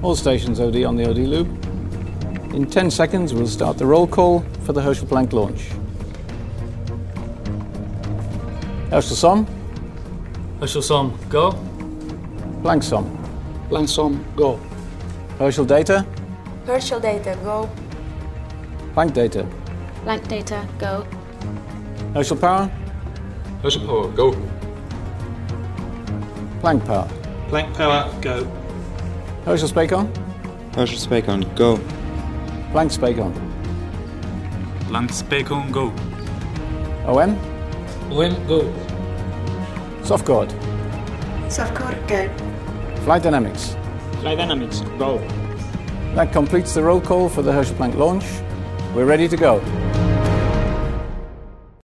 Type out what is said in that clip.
All stations OD on the OD loop. In 10 seconds, we'll start the roll call for the Herschel Planck launch. Herschel SOM, Herschel Som, go. Planck SOM, Planck SOM, go. Herschel data, Herschel data, go. Planck data, Planck data, go. Herschel power, Herschel power, go. Planck power, Planck power, go. Herschel Spacon, Herschel Spacon, go. Planck Spacon, Planck Spacon, go. OM, OM, go. Softcode, Softcore, go. Flight Dynamics. Flight Dynamics, go. That completes the roll call for the Herschel Planck launch. We're ready to go.